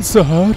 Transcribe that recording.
जहर